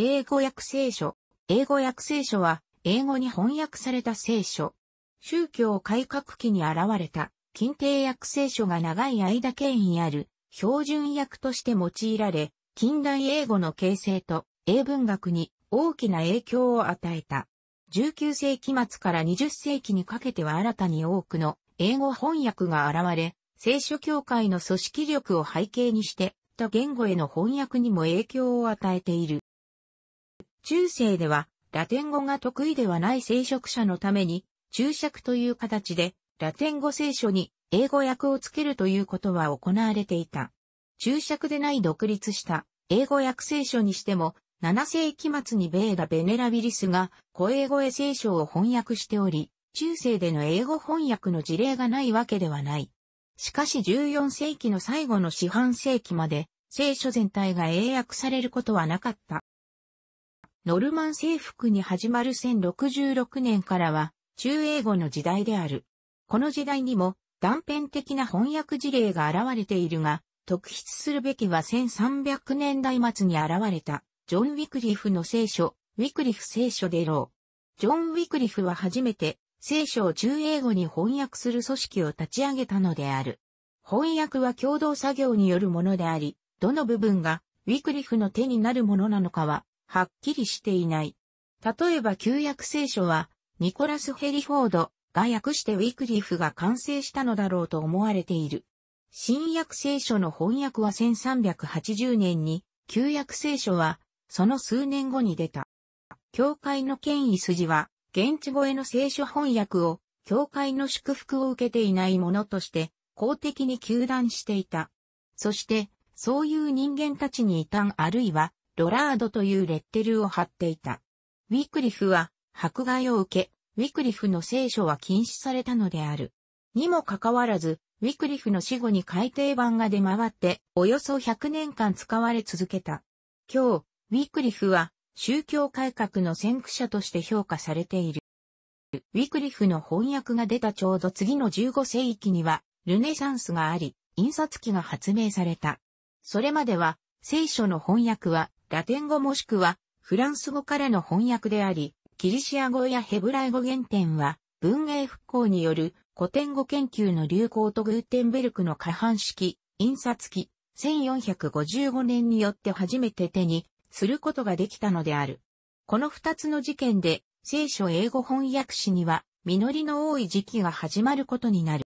英語訳聖書。英語訳聖書は、英語に翻訳された聖書。宗教改革期に現れた、近定訳聖書が長い間権威ある、標準訳として用いられ、近代英語の形成と英文学に大きな影響を与えた。19世紀末から20世紀にかけては新たに多くの英語翻訳が現れ、聖書協会の組織力を背景にして、他言語への翻訳にも影響を与えている。中世では、ラテン語が得意ではない聖職者のために、注釈という形で、ラテン語聖書に英語訳をつけるということは行われていた。注釈でない独立した英語訳聖書にしても、7世紀末にベーダ・ベネラビリスが、小英語へ聖書を翻訳しており、中世での英語翻訳の事例がないわけではない。しかし14世紀の最後の四半世紀まで、聖書全体が英訳されることはなかった。ノルマン征服に始まる1066年からは、中英語の時代である。この時代にも断片的な翻訳事例が現れているが、特筆するべきは1300年代末に現れた、ジョン・ウィクリフの聖書、ウィクリフ聖書でろう。ジョン・ウィクリフは初めて、聖書を中英語に翻訳する組織を立ち上げたのである。翻訳は共同作業によるものであり、どの部分がウィクリフの手になるものなのかははっきりしていない。例えば旧約聖書は、ニコラス・ヘリフォードが訳してウィクリフが完成したのだろうと思われている。新約聖書の翻訳は1380年に、旧約聖書はその数年後に出た。教会の権威筋は、現地語への聖書翻訳を、教会の祝福を受けていないものとして、公的に求断していた。そして、そういう人間たちに異端あるいは、ロラードというレッテルを貼っていた。ウィクリフは迫害を受け、ウィクリフの聖書は禁止されたのである。にもかかわらず、ウィクリフの死後に改訂版が出回って、およそ100年間使われ続けた。今日、ウィクリフは宗教改革の先駆者として評価されている。ウィクリフの翻訳が出たちょうど次の15世紀には、ルネサンスがあり、印刷機が発明された。それまでは、聖書の翻訳はラテン語もしくはフランス語からの翻訳であり、ギリシア語やヘブライ語原点は文英復興による古典語研究の流行とグーテンベルクの過半式、印刷機、1455年によって初めて手にすることができたのである。この二つの事件で聖書英語翻訳史には実りの多い時期が始まることになる。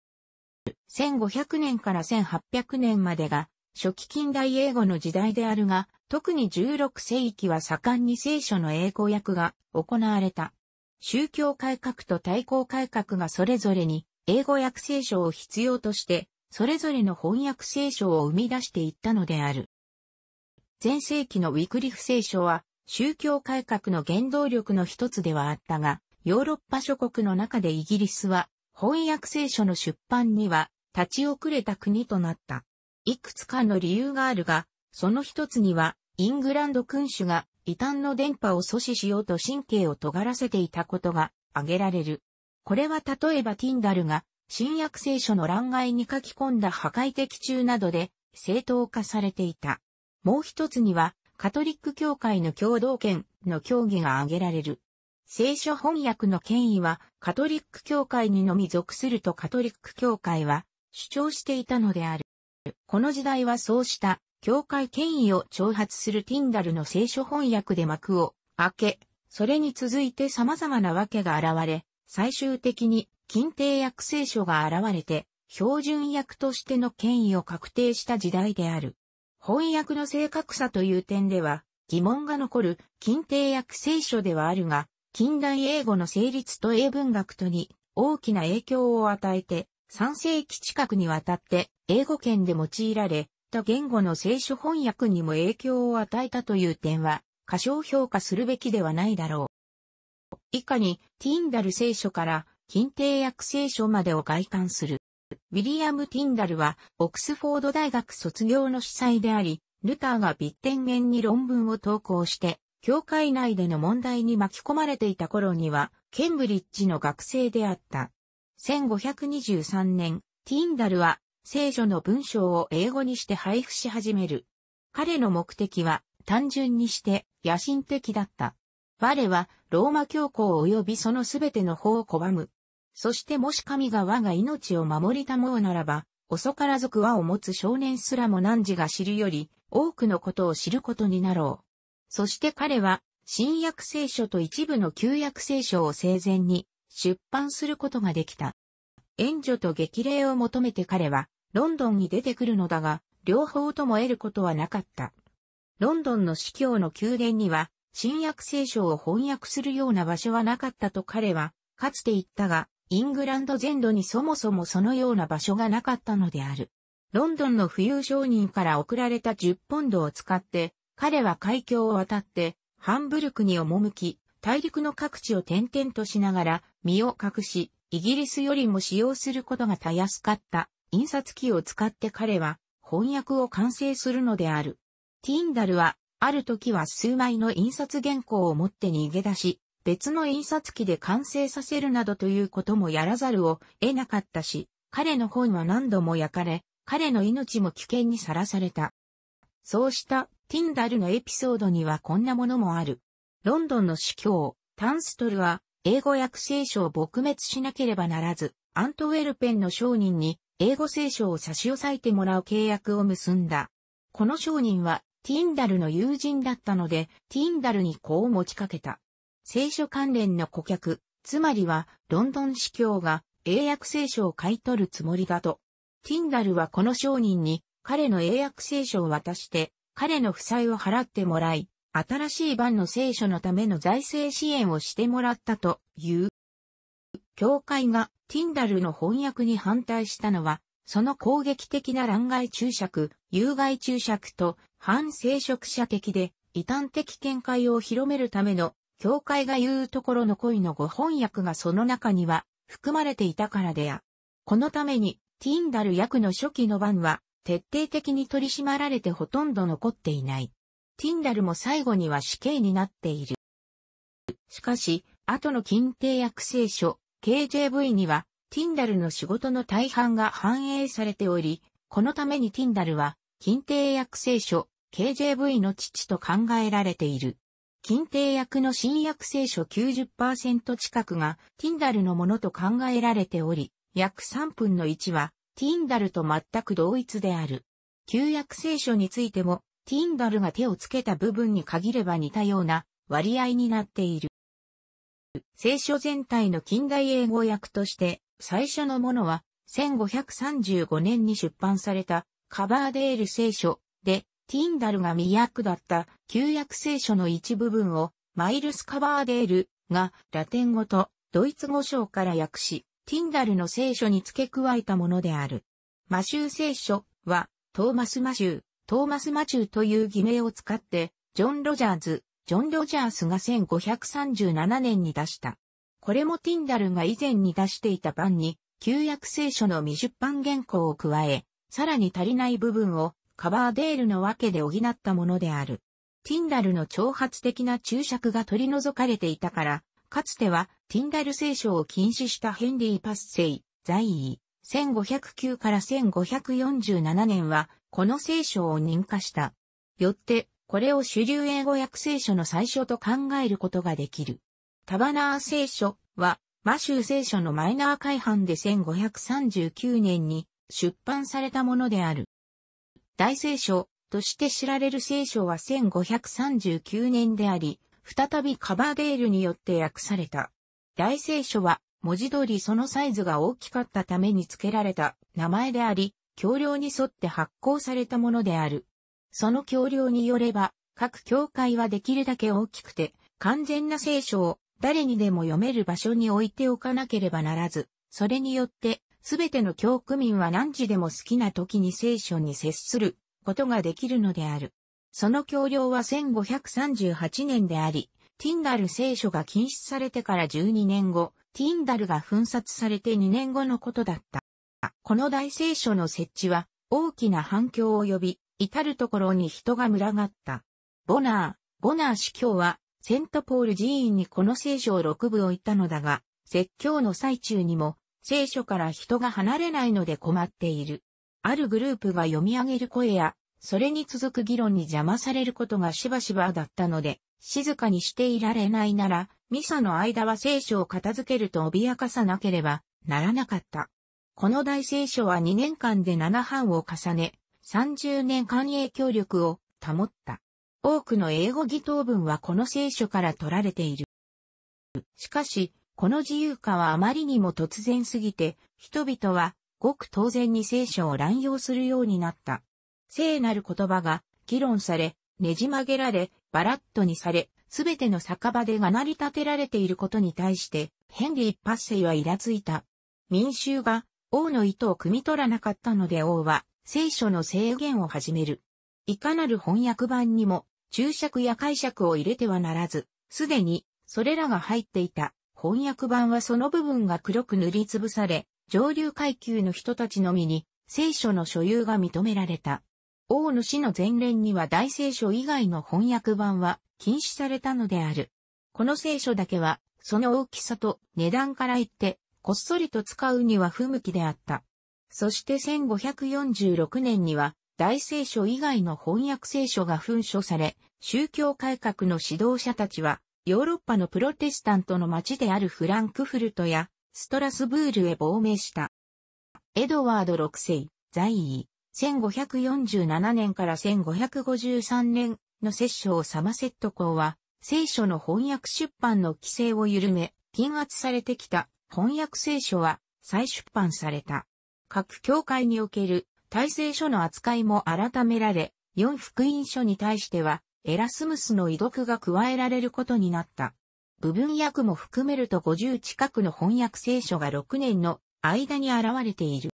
1500年から1800年までが初期近代英語の時代であるが、特に16世紀は盛んに聖書の英語訳が行われた。宗教改革と対抗改革がそれぞれに英語訳聖書を必要として、それぞれの翻訳聖書を生み出していったのである。前世紀のウィクリフ聖書は宗教改革の原動力の一つではあったが、ヨーロッパ諸国の中でイギリスは翻訳聖書の出版には立ち遅れた国となった。いくつかの理由があるが、その一つには、イングランド君主が異端の電波を阻止しようと神経を尖らせていたことが挙げられる。これは例えばティンダルが新約聖書の欄外に書き込んだ破壊的中などで正当化されていた。もう一つには、カトリック教会の共同権の協議が挙げられる。聖書翻訳の権威はカトリック教会にのみ属するとカトリック教会は主張していたのである。この時代はそうした教会権威を挑発するティンダルの聖書翻訳で幕を開け、それに続いて様々なわけが現れ、最終的に近定訳聖書が現れて、標準訳としての権威を確定した時代である。翻訳の正確さという点では疑問が残る近定訳聖書ではあるが、近代英語の成立と英文学とに大きな影響を与えて、3世紀近くにわたって英語圏で用いられた言語の聖書翻訳にも影響を与えたという点は過小評価するべきではないだろう。以下にティンダル聖書から近定訳聖書までを外観する。ウィリアム・ティンダルはオックスフォード大学卒業の主催であり、ルターがビッテンゲンに論文を投稿して、教会内での問題に巻き込まれていた頃には、ケンブリッジの学生であった。1523年、ティンダルは聖書の文章を英語にして配布し始める。彼の目的は単純にして野心的だった。我はローマ教皇及びそのすべての法を拒む。そしてもし神が我が命を守りたもうならば、遅からずく輪を持つ少年すらも汝が知るより、多くのことを知ることになろう。そして彼は、新約聖書と一部の旧約聖書を生前に出版することができた。援助と激励を求めて彼は、ロンドンに出てくるのだが、両方とも得ることはなかった。ロンドンの司教の宮殿には、新約聖書を翻訳するような場所はなかったと彼は、かつて言ったが、イングランド全土にそもそもそのような場所がなかったのである。ロンドンの富裕商人から送られた10ポンドを使って、彼は海峡を渡って、ハンブルクに赴き、大陸の各地を転々としながら、身を隠し、イギリスよりも使用することがたやすかった印刷機を使って彼は翻訳を完成するのである。ティンダルは、ある時は数枚の印刷原稿を持って逃げ出し、別の印刷機で完成させるなどということもやらざるを得なかったし、彼の本は何度も焼かれ、彼の命も危険にさらされた。そうしたティンダルのエピソードにはこんなものもある。ロンドンの司教、タンストルは、英語訳聖書を撲滅しなければならず、アントウェルペンの商人に、英語聖書を差し押さえてもらう契約を結んだ。この商人は、ティンダルの友人だったので、ティンダルにこう持ちかけた。聖書関連の顧客、つまりは、ロンドン司教が、英訳聖書を買い取るつもりだと。ティンダルはこの商人に、彼の英訳聖書を渡して、彼の負債を払ってもらい、新しい版の聖書のための財政支援をしてもらったという。教会がティンダルの翻訳に反対したのは、その攻撃的な乱外注釈、有害注釈と反聖職者的で異端的見解を広めるための教会が言うところの恋のご翻訳がその中には含まれていたからであ。このためにティンダル訳の初期の版は徹底的に取り締まられてほとんど残っていない。ティンダルも最後には死刑になっている。しかし、後の近帝訳聖書、KJV には、ティンダルの仕事の大半が反映されており、このためにティンダルは、近帝訳聖書、KJV の父と考えられている。近帝訳の新約聖書90%近くがティンダルのものと考えられており、約3分の1はティンダルと全く同一である。旧約聖書についても、ティンダルが手をつけた部分に限れば似たような割合になっている。聖書全体の近代英語訳として、最初のものは、1535年に出版されたカバーデール聖書で、ティンダルが未訳だった旧約聖書の一部分をマイルス・カバーデールがラテン語とドイツ語章から訳し、ティンダルの聖書に付け加えたものである。マシュー聖書は、トーマス・マシュー、トーマス・マチューという偽名を使って、ジョン・ロジャーズ、ジョン・ロジャースが1537年に出した。これもティンダルが以前に出していた版に、旧約聖書の未出版原稿を加え、さらに足りない部分をカバーデールのわけで補ったものである。ティンダルの挑発的な注釈が取り除かれていたから、かつてはティンダル聖書を禁止したヘンリー・パッセイ、在位、1509から1547年は、この聖書を認可した。よって、これを主流英語訳聖書の最初と考えることができる。タバナー聖書は、マシュー聖書のマイナー改版で1539年に出版されたものである。大聖書として知られる聖書は1539年であり、再びカバーデールによって訳された。大聖書は文字通りそのサイズが大きかったために付けられた名前であり、教領に沿って発行されたものである。その教領によれば、各教会はできるだけ大きくて、完全な聖書を誰にでも読める場所に置いておかなければならず、それによって、すべての教区民は何時でも好きな時に聖書に接することができるのである。その教領は1538年であり、ティンダル聖書が禁止されてから12年後、ティンダルが粉殺されて2年後のことだった。この大聖書の設置は大きな反響を呼び、至るところに人が群がった。ボナー、ボナー司教はセントポール寺院にこの聖書を6部置いたのだが、説教の最中にも聖書から人が離れないので困っている。あるグループが読み上げる声や、それに続く議論に邪魔されることがしばしばだったので、静かにしていられないなら、ミサの間は聖書を片付けると脅かさなければならなかった。この大聖書は2年間で7版を重ね、30年間影響力を保った。多くの英語義答文はこの聖書から取られている。しかし、この自由化はあまりにも突然すぎて、人々はごく当然に聖書を乱用するようになった。聖なる言葉が議論され、ねじ曲げられ、バラットにされ、すべての酒場でがなり立てられていることに対して、ヘンリー・パッセイはイラついた。民衆が王の意図を汲み取らなかったので王は聖書の制限を始める。いかなる翻訳版にも注釈や解釈を入れてはならず、すでに、それらが入っていた、翻訳版はその部分が黒く塗りつぶされ、上流階級の人たちのみに、聖書の所有が認められた。王の死の前連には大聖書以外の翻訳版は禁止されたのである。この聖書だけは、その大きさと値段から言って、こっそりと使うには不向きであった。そして1546年には、大聖書以外の翻訳聖書が噴書され、宗教改革の指導者たちは、ヨーロッパのプロテスタントの町であるフランクフルトやストラスブールへ亡命した。エドワード6世、在位、1547年から1553年の摂政サマセット公は、聖書の翻訳出版の規制を緩め、禁圧されてきた翻訳聖書は再出版された。各教会における大聖書の扱いも改められ、四福音書に対してはエラスムスの遺読が加えられることになった。部分訳も含めると50近くの翻訳聖書が6年の間に現れている。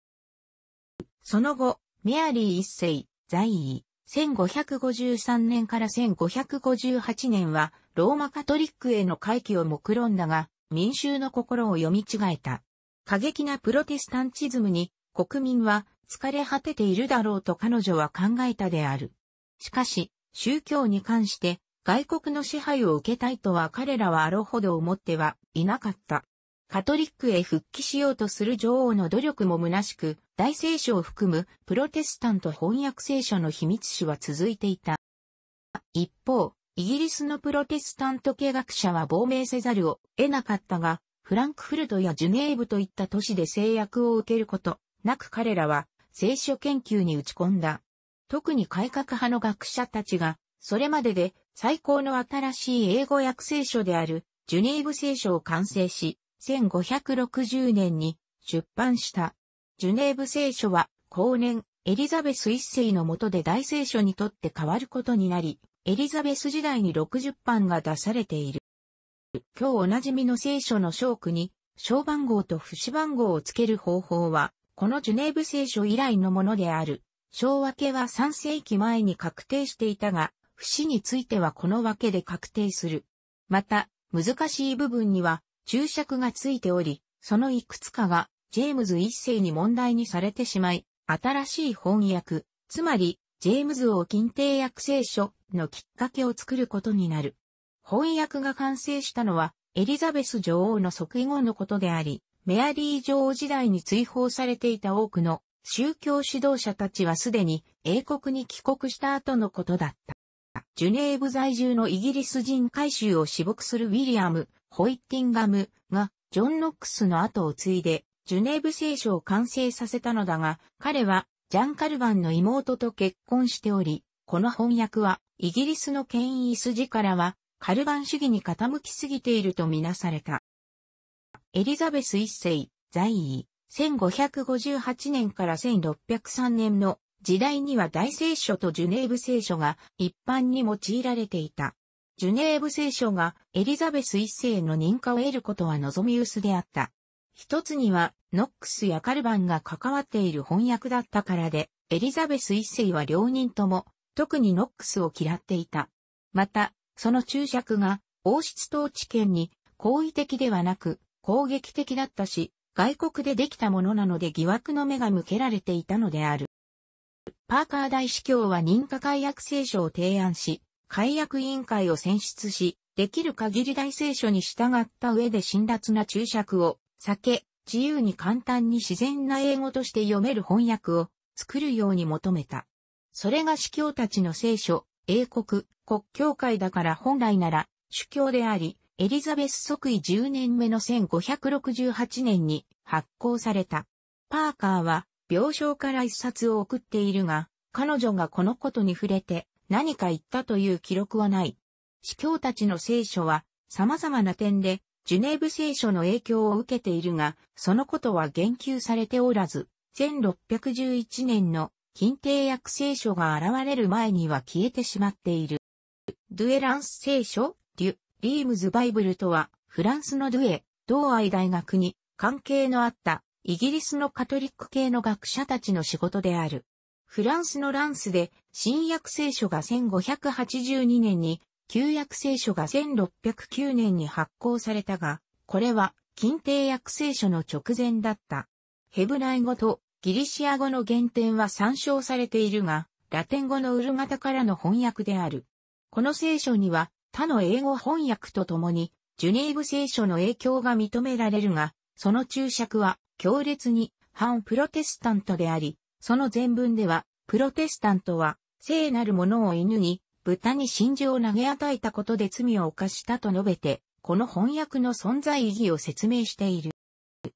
その後、メアリー一世、在位、1553年から1558年は、ローマカトリックへの回帰を目論んだが、民衆の心を読み違えた。過激なプロテスタンチズムに、国民は疲れ果てているだろうと彼女は考えたである。しかし、宗教に関して外国の支配を受けたいとは彼らはあろうほど思ってはいなかった。カトリックへ復帰しようとする女王の努力も虚しく、大聖書を含むプロテスタント翻訳聖書の秘密史は続いていた。一方、イギリスのプロテスタント系学者は亡命せざるを得なかったが、フランクフルトやジュネーブといった都市で制約を受けることなく彼らは聖書研究に打ち込んだ。特に改革派の学者たちが、それまでで最高の新しい英語訳聖書であるジュネーブ聖書を完成し、1560年に出版した。ジュネーブ聖書は後年エリザベス一世の下で大聖書にとって変わることになり、エリザベス時代に60版が出されている。今日おなじみの聖書の章句に、小番号と節番号をつける方法は、このジュネーブ聖書以来のものである。小分けは3世紀前に確定していたが、節についてはこの分けで確定する。また、難しい部分には注釈がついており、そのいくつかがジェームズ一世に問題にされてしまい、新しい翻訳、つまり、ジェームズ王近帝訳聖書のきっかけを作ることになる。翻訳が完成したのは、エリザベス女王の即位後のことであり、メアリー女王時代に追放されていた多くの宗教指導者たちはすでに英国に帰国した後のことだった。ジュネーブ在住のイギリス人改宗を私牧するウィリアム・ホイッティンガムがジョン・ノックスの後を継いでジュネーブ聖書を完成させたのだが、彼はジャン・カルバンの妹と結婚しており、この翻訳はイギリスの権威筋からはカルバン主義に傾きすぎているとみなされた。エリザベス一世、在位、1558年から1603年の時代には大聖書とジュネーブ聖書が一般に用いられていた。ジュネーブ聖書がエリザベス一世の認可を得ることは望み薄であった。一つにはノックスやカルバンが関わっている翻訳だったからで、エリザベス一世は両人とも特にノックスを嫌っていた。また、その注釈が王室統治権に好意的ではなく攻撃的だったし、外国でできたものなので疑惑の目が向けられていたのである。パーカー大司教は認可解約聖書を提案し、解約委員会を選出し、できる限り大聖書に従った上で辛辣な注釈を避け、自由に簡単に自然な英語として読める翻訳を作るように求めた。それが司教たちの聖書、英国国教会だから本来なら主教であり、エリザベス即位10年目の1568年に発行された。パーカーは病床から一冊を送っているが、彼女がこのことに触れて何か言ったという記録はない。司教たちの聖書は様々な点でジュネーブ聖書の影響を受けているが、そのことは言及されておらず、1611年の近帝訳聖書が現れる前には消えてしまっている。ドゥエランス聖書、デュ、リームズバイブルとは、フランスのドゥエ、同愛大学に関係のあったイギリスのカトリック系の学者たちの仕事である。フランスのランスで新約聖書が1582年に旧約聖書が1609年に発行されたが、これは近帝約聖書の直前だった。ヘブライ語とギリシア語の原点は参照されているが、ラテン語のウルガタからの翻訳である。この聖書には他の英語翻訳とともに、ジュネーブ聖書の影響が認められるが、その注釈は強烈に反プロテスタントであり、その前文では、プロテスタントは聖なるものを犬に豚に真珠を投げ与えたことで罪を犯したと述べて、この翻訳の存在意義を説明している。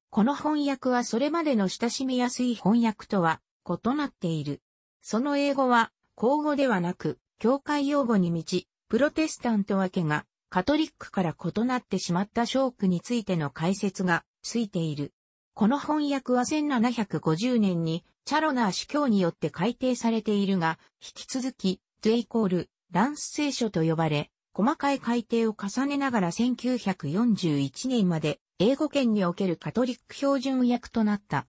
この翻訳はそれまでの親しみやすい翻訳とは異なっている。その英語は、口語ではなく、教会用語に満ち、プロテスタント分けがカトリックから異なってしまったショークについての解説がついている。この翻訳は1750年にチャロナー司教によって改訂されているが、引き続き、ドゥエイコール、ランス聖書と呼ばれ、細かい改訂を重ねながら1941年まで英語圏におけるカトリック標準訳となった。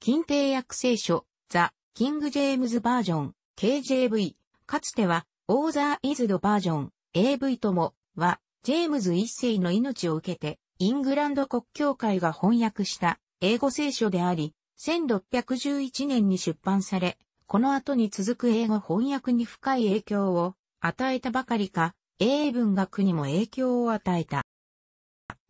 近帝訳聖書、ザ・キング・ジェームズ・バージョン、KJV、かつては、オーザー・イズド・バージョン、AV とも、は、ジェームズ一世の命を受けて、イングランド国教会が翻訳した英語聖書であり、1611年に出版され、この後に続く英語翻訳に深い影響を与えたばかりか、英文学にも影響を与えた。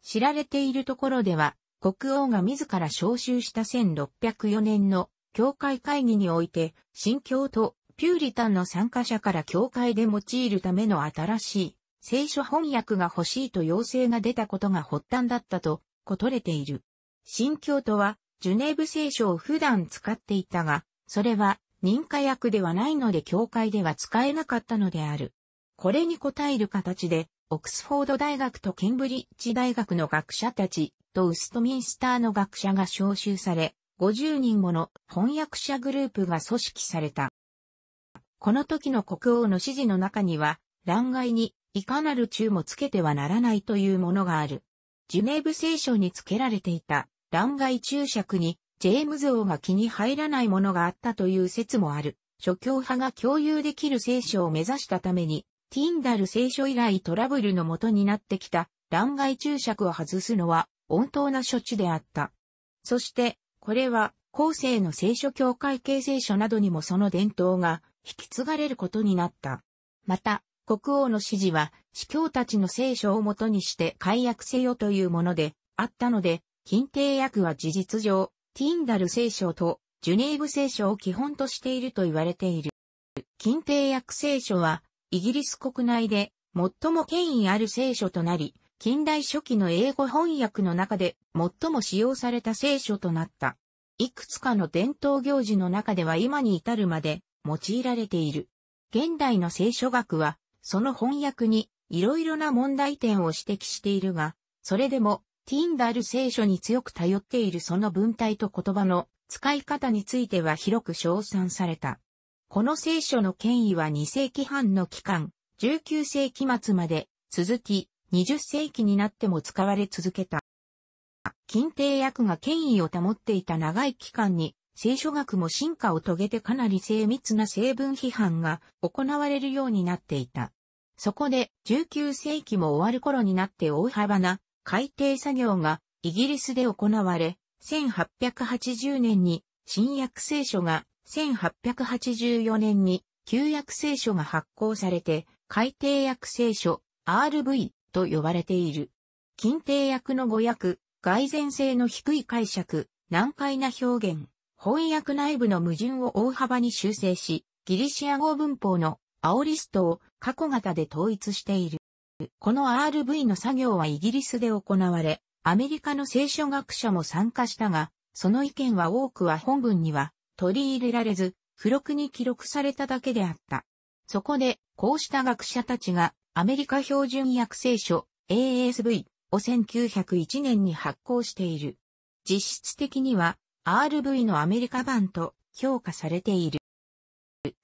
知られているところでは、国王が自ら召集した1604年の教会会議において、新教とピューリタンの参加者から教会で用いるための新しい聖書翻訳が欲しいと要請が出たことが発端だったと、ことれている。新教徒は、ジュネーブ聖書を普段使っていたが、それは認可訳ではないので教会では使えなかったのである。これに応える形で、オックスフォード大学とケンブリッジ大学の学者たちとウストミンスターの学者が招集され、50人もの翻訳者グループが組織された。この時の国王の指示の中には、欄外にいかなる中もつけてはならないというものがある。ジュネーブ聖書に付けられていた欄外注釈にジェームズ王が気に入らないものがあったという説もある。諸教派が共有できる聖書を目指したために、ティンダル聖書以来トラブルの元になってきた欄外注釈を外すのは温当な処置であった。そして、これは後世の聖書教会系聖書などにもその伝統が引き継がれることになった。また、国王の指示は、司教たちの聖書をもとにして解約せよというものであったので、近帝訳は事実上、ティンダル聖書とジュネーブ聖書を基本としていると言われている。近帝訳聖書は、イギリス国内で最も権威ある聖書となり、近代初期の英語翻訳の中で最も使用された聖書となった。いくつかの伝統行事の中では今に至るまで用いられている。現代の聖書学は、その翻訳にいろいろな問題点を指摘しているが、それでもティンダル聖書に強く頼っているその文体と言葉の使い方については広く称賛された。この聖書の権威は2世紀半の期間、19世紀末まで続き、20世紀になっても使われ続けた。近帝訳が権威を保っていた長い期間に、聖書学も進化を遂げてかなり精密な成分批判が行われるようになっていた。そこで19世紀も終わる頃になって大幅な改訂作業がイギリスで行われ、1880年に新約聖書が、1884年に旧約聖書が発行されて、改訂訳聖書 RV と呼ばれている。近帝訳の語訳、蓋然性の低い解釈、難解な表現、翻訳内部の矛盾を大幅に修正し、ギリシア語文法のアオリストを過去型で統一している。この RV の作業はイギリスで行われ、アメリカの聖書学者も参加したが、その意見は多くは本文には取り入れられず、付録に記録されただけであった。そこで、こうした学者たちがアメリカ標準訳聖書 ASV を1901年に発行している。実質的には RV のアメリカ版と評価されている。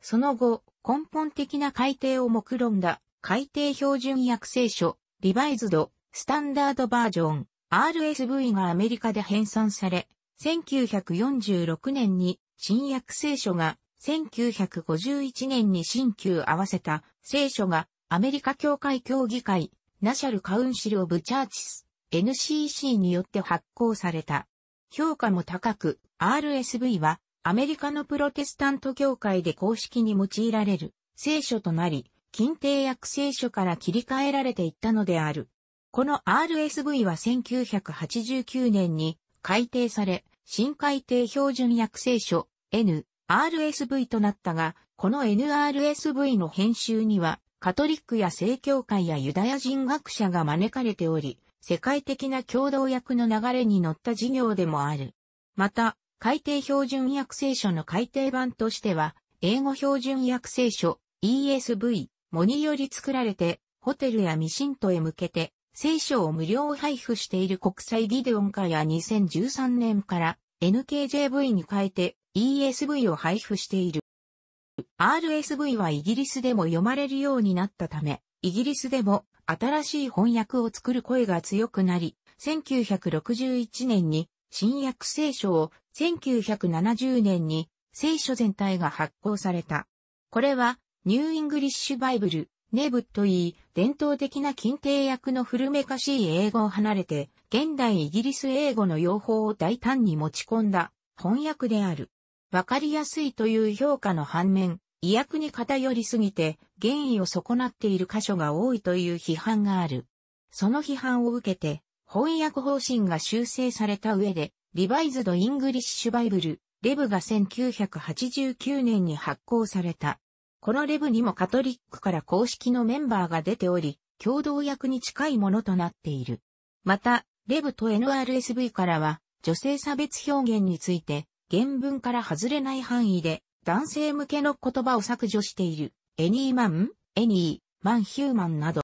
その後、根本的な改定を目論んだ改定標準訳聖書リバイズドスタンダードバージョン RSV がアメリカで編纂され、1946年に新約聖書が、1951年に新旧合わせた聖書がアメリカ教会協議会、ナシャルカウンシル・オブ・チャーチス、NCC によって発行された。評価も高く、RSV はアメリカのプロテスタント教会で公式に用いられる聖書となり、近定訳聖書から切り替えられていったのである。この RSV は1989年に改定され、新改定標準訳聖書 N、RSV となったが、この NRSV の編集には、カトリックや正教会やユダヤ人学者が招かれており、世界的な共同訳の流れに乗った事業でもある。また、改定標準訳聖書の改訂版としては、英語標準訳聖書 ESV もにより作られて、ホテルやミシントへ向けて聖書を無料配布している国際ギデオン会や2013年から NKJV に変えて ESV を配布している。RSV はイギリスでも読まれるようになったため、イギリスでも新しい翻訳を作る声が強くなり、1961年に新約聖書を、1970年に聖書全体が発行された。これは New English Bible NEB といい、伝統的な欽定訳の古めかしい英語を離れて、現代イギリス英語の用法を大胆に持ち込んだ翻訳である。わかりやすいという評価の反面、意訳に偏りすぎて、原意を損なっている箇所が多いという批判がある。その批判を受けて、翻訳方針が修正された上で、 Revised English Bible、REB が1989年に発行された。この REB にもカトリックから公式のメンバーが出ており、共同訳に近いものとなっている。また、 REB と NRSV からは、女性差別表現について、原文から外れない範囲で、男性向けの言葉を削除している、any man、any、man human など。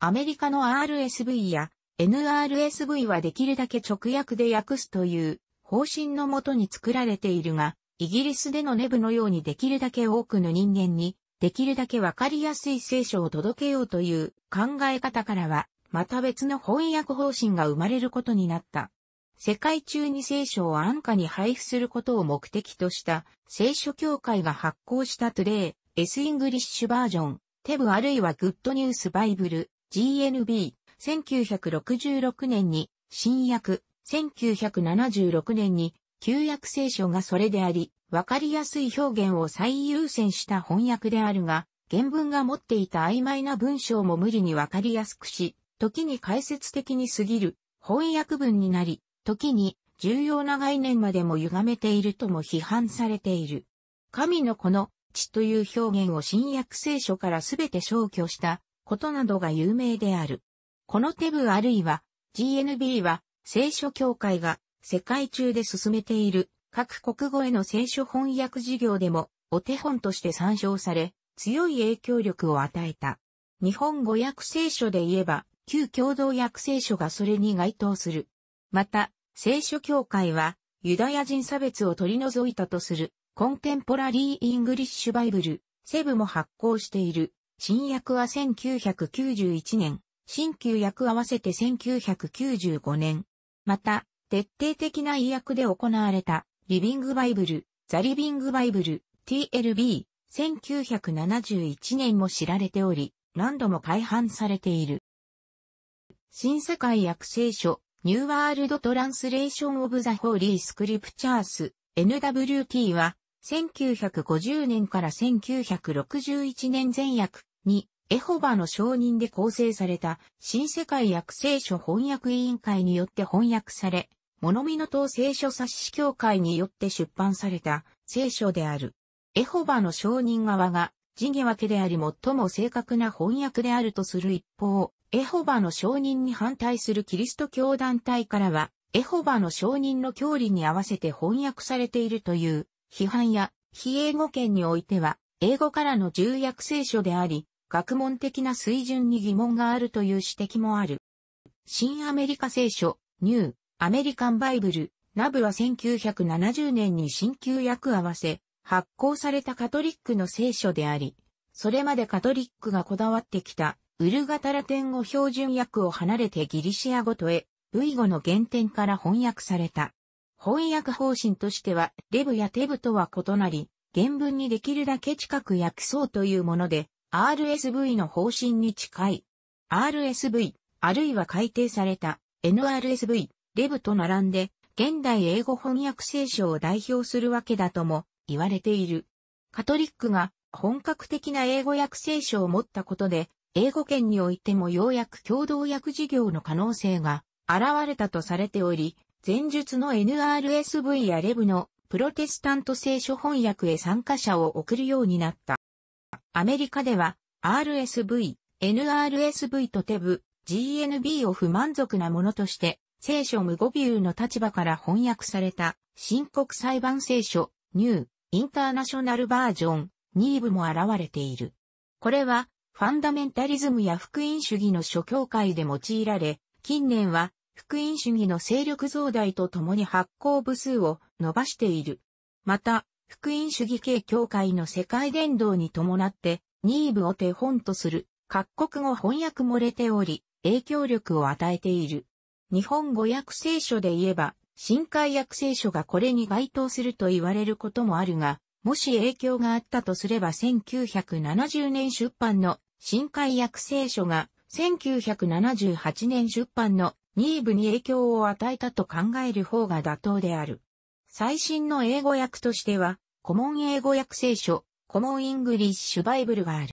アメリカの RSV や NRSV はできるだけ直訳で訳すという方針のもとに作られているが、イギリスでの NEB のようにできるだけ多くの人間に、できるだけわかりやすい聖書を届けようという考え方からは、また別の翻訳方針が生まれることになった。世界中に聖書を安価に配布することを目的とした聖書協会が発行したトゥレイ、S イングリッシュバージョン、テブあるいはグッドニュースバイブル、GNB、1966年に新訳、1976年に旧約聖書がそれであり、わかりやすい表現を最優先した翻訳であるが、原文が持っていた曖昧な文章も無理にわかりやすくし、時に解説的に過ぎる翻訳文になり、時に重要な概念までも歪めているとも批判されている。神の子の地という表現を新約聖書からすべて消去したことなどが有名である。この TEV あるいは GNB は聖書協会が世界中で進めている各国語への聖書翻訳事業でもお手本として参照され、強い影響力を与えた。日本語訳聖書で言えば、旧共同訳聖書がそれに該当する。また、聖書協会は、ユダヤ人差別を取り除いたとする、 Contemporary English Bible、CEV も発行している。新約は1991年、新旧約合わせて1995年。また、徹底的な意訳で行われた、リビングバイブル、 The Living Bible、TLB、1971年も知られており、何度も改版されている。新世界訳聖書、 New World Translation of the Holy Scriptures、NWT は、1950年から1961年全訳に、エホバの証人で構成された新世界訳聖書翻訳委員会によって翻訳され、物見の党聖書冊子協会によって出版された聖書である。エホバの証人側が字義分けであり最も正確な翻訳であるとする一方、エホバの承認に反対するキリスト教団体からは、エホバの承認の教理に合わせて翻訳されているという批判や非英語圏においては、英語からの重訳聖書であり、学問的な水準に疑問があるという指摘もある。新アメリカ聖書、ニュー、アメリカンバイブル、ナブは1970年に新旧訳合わせ、発行されたカトリックの聖書であり、それまでカトリックがこだわってきた、ウルガタラテン語標準訳を離れてギリシア語とへ、V 語の原点から翻訳された。翻訳方針としては、レブやテブとは異なり、原文にできるだけ近く訳そうというもので、RSV の方針に近い。RSV、あるいは改訂された NRSV、レブと並んで、現代英語翻訳聖書を代表するわけだとも言われている。カトリックが本格的な英語訳聖書を持ったことで、英語圏においてもようやく共同訳事業の可能性が現れたとされており、前述の NRSV やレブのプロテスタント聖書翻訳へ参加者を送るようになった。アメリカでは RSV、NRSV とテブ、GNB を不満足なものとして聖書無語ビューの立場から翻訳された新国裁判聖書ニューインターナショナルバージョンニーブも現れている。これはファンダメンタリズムや福音主義の諸教会で用いられ、近年は福音主義の勢力増大とともに発行部数を伸ばしている。また、福音主義系教会の世界伝道に伴って、ニーブを手本とする各国語翻訳もれており、影響力を与えている。日本語訳聖書で言えば、新海訳聖書がこれに該当すると言われることもあるが、もし影響があったとすれば1970年出版の新海訳聖書が1978年出版のニーブに影響を与えたと考える方が妥当である。最新の英語訳としては、コモン英語訳聖書、コモンイングリッシュバイブルがある。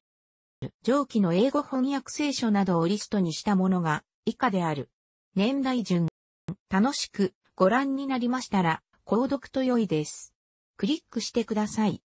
上記の英語翻訳聖書などをリストにしたものが以下である。年代順。楽しくご覧になりましたら、購読と良いです。クリックしてください。